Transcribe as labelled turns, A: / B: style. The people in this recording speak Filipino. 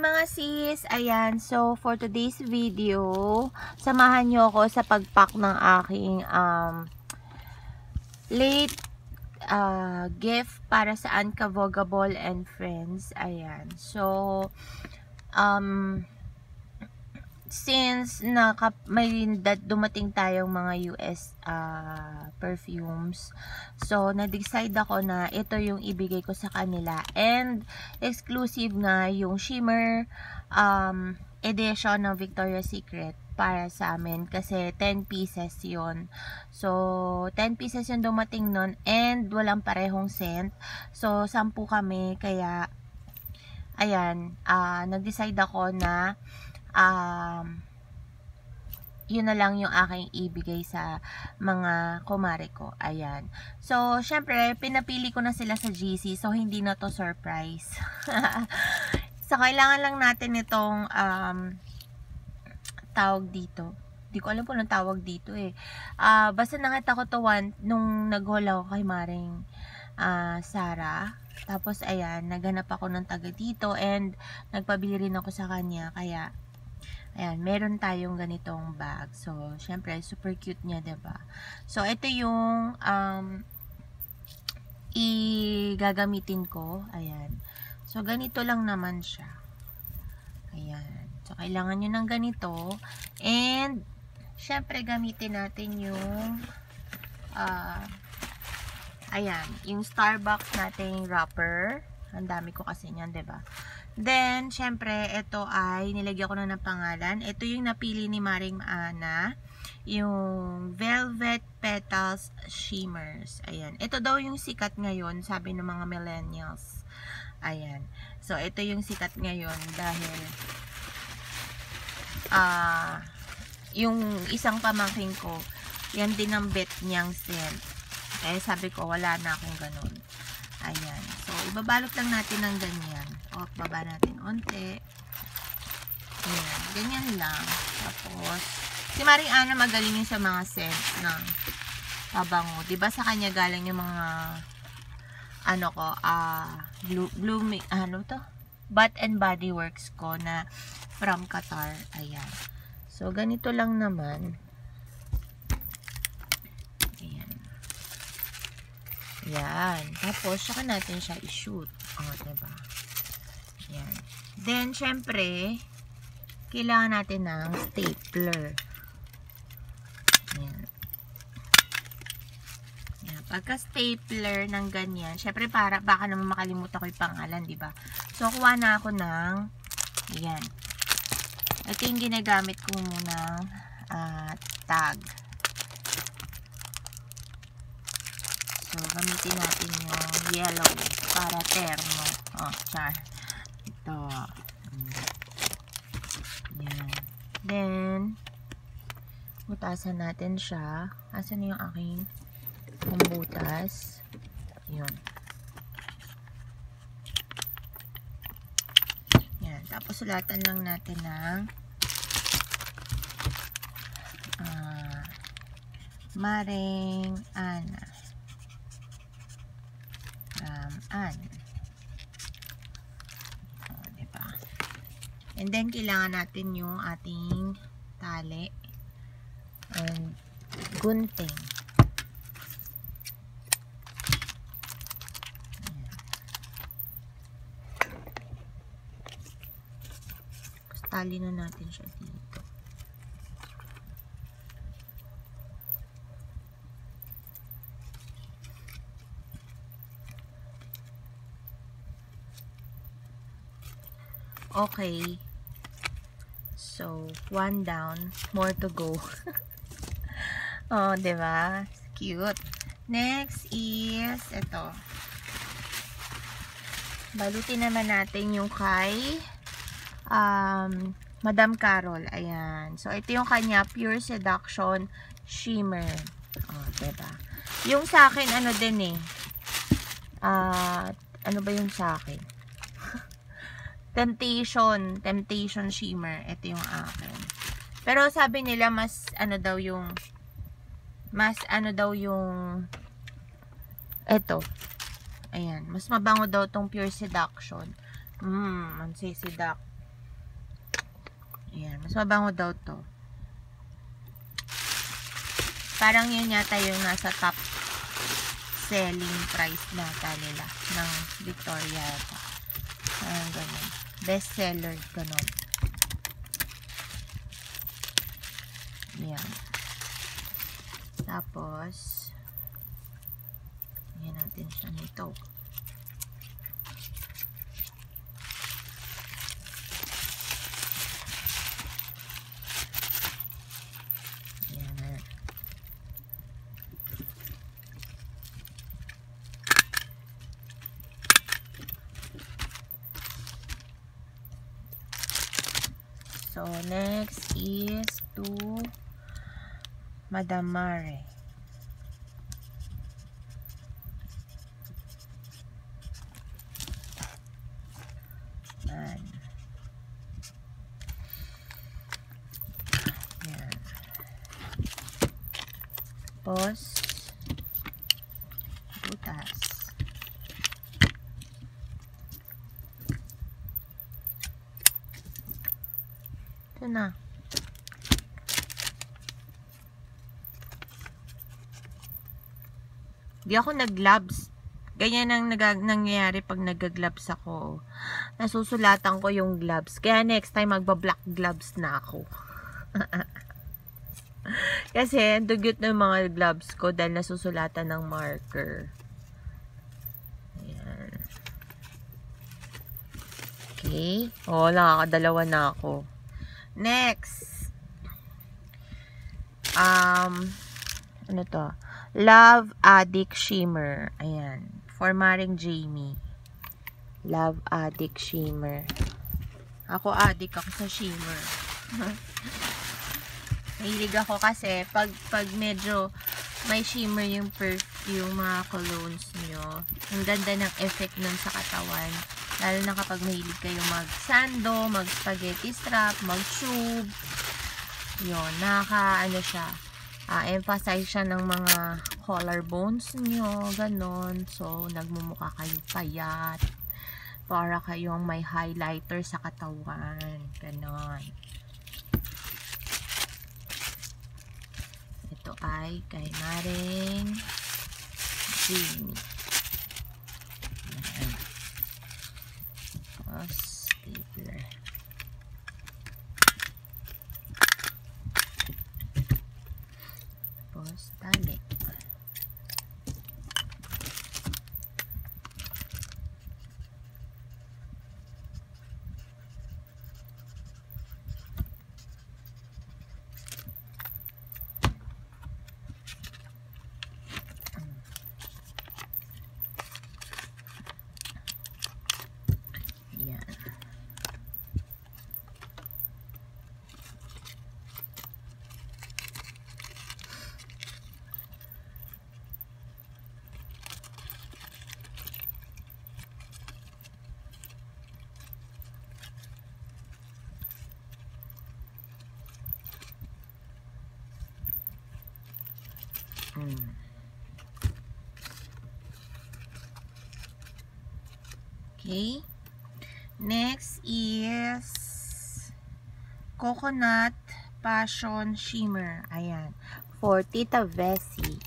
A: mga sis! Ayan, so for today's video, samahan nyo ako sa pagpack ng aking um, late uh, gift para sa Uncavogable and Friends. Ayan, so um, since naka, may dumating tayong mga US uh, perfumes, so na-decide ako na ito yung ibigay ko sa kanila. And exclusive nga yung shimmer um, edition ng Victoria's Secret para sa amin kasi 10 pieces yon So, 10 pieces yung dumating nun and walang parehong scent. So, 10 kami kaya ayan, uh, nag-decide ako na um, yun na lang yung aking ibigay sa mga kumare ko. Ayan. So, syempre, pinapili ko na sila sa GC. So, hindi na to surprise. so, kailangan lang natin itong um, tawag dito. Hindi ko alam po nang tawag dito eh. Uh, basta nakita ko to one nung naghula ako kay Maring uh, Sarah. Tapos, ayan, naganap ako ng taga dito and nagpabili rin ako sa kanya. Kaya, Ayan, meron tayong ganitong bag. So, syempre, super cute niya, ba diba? So, ito yung um, i-gagamitin ko. Ayan. So, ganito lang naman siya. Ayan. So, kailangan nyo ng ganito. And, syempre, gamitin natin yung uh, ayan, yung Starbucks nating wrapper. Ang dami ko kasi niyan, ba diba? Then, syempre, ito ay nilagyan ko na ng pangalan. Ito yung napili ni Maring Ana. Yung Velvet Petals Shimmers. Ayan. Ito daw yung sikat ngayon, sabi ng mga millennials. Ayan. So, ito yung sikat ngayon dahil ah uh, yung isang pamangking ko, yan din ang bet niyang scent. Eh, sabi ko, wala na akong ganun. Ayan. So, ibabalot lang natin ng ganyan. O, baba natin onte. Ayan. Ganyan lang. Tapos, si Maring Ana magaling yun sa mga scent ng pabango. Diba sa kanya galing yung mga ano ko, ah, uh, blooming, ano to? Bath and Body Works ko na from Qatar. Ayan. So, ganito lang naman. Yan. Tapos, saka natin siya i-shoot. O, oh, diba? Yan. Then, syempre, kailangan natin ng stapler. Yan. Yan. Pagka stapler ng ganyan, syempre para, baka naman makalimutan ko yung pangalan, diba? So, kuha na ako ng, yan. Ito yung ginagamit ko muna uh, tag. So, gamitin natin yung yellow para termo. Oh, char. Ito. Yan. Then, butasan natin siya. Asan yung aking pambutas? Yun. Yan. Tapos, sulatan lang natin ng uh, Maring Ana an. O, diba? And then, kailangan natin yung ating tali and gunting. Tapos, tali na natin siya dito. Okay. So, one down. More to go. oh, ba diba? Cute. Next is, ito. Balutin naman natin yung kay um, Madam Carol. Ayan. So, ito yung kanya Pure Seduction Shimmer. Oh, diba? Yung sa akin, ano din eh. Uh, ano ba yung sa akin? Temptation, Temptation Shimmer. Ito yung akin. Pero sabi nila mas ano daw yung mas ano daw yung ito. Ayan, mas mabango daw tong Pure Seduction. Hmm, seduct. Ayan. Mas mabango daw to. Parang yun yata yung nasa top selling price nata nila ng Victoria. Parang ganun. Best seller, ganun. Ayan. Tapos, ayan natin siya nito. Ayan. So, next is to Madam Mare. Yan. Yan. Tapos, Ito na. Di ako nag-gloves. Ganyan ang nag- nangyayari pag nag-gloves ako. Nasusulatan ko yung gloves. Kaya next time magba-black gloves na ako. Kasi dugyot ng mga gloves ko dahil nasusulatan ng marker. Ayan. Okay. Oo, nakakadalawa na ako. Next. Um, ano to? Love Addict Shimmer. Ayan. For Maring Jamie. Love Addict Shimmer. Ako addict ako sa shimmer. Mahilig ako kasi pag, pag medyo may shimmer yung perfume, mga colognes nyo, ang ganda ng effect nun sa katawan. Lalo na kapag mahilig kayo mag-sando, mag-spaghetti strap, mag-tube. Yun, nakaka, ano siya, ah, emphasize siya ng mga collarbones nyo, ganon. So, nagmumukha kayo payat. Para kayong may highlighter sa katawan. Ganon. Ito ay kay Maring Jamie. Ayan. Tapos, stapler. Tapos, tali. Yan. Okay. Next is Coconut Passion Shimmer. Ayan. For Tita Vessi.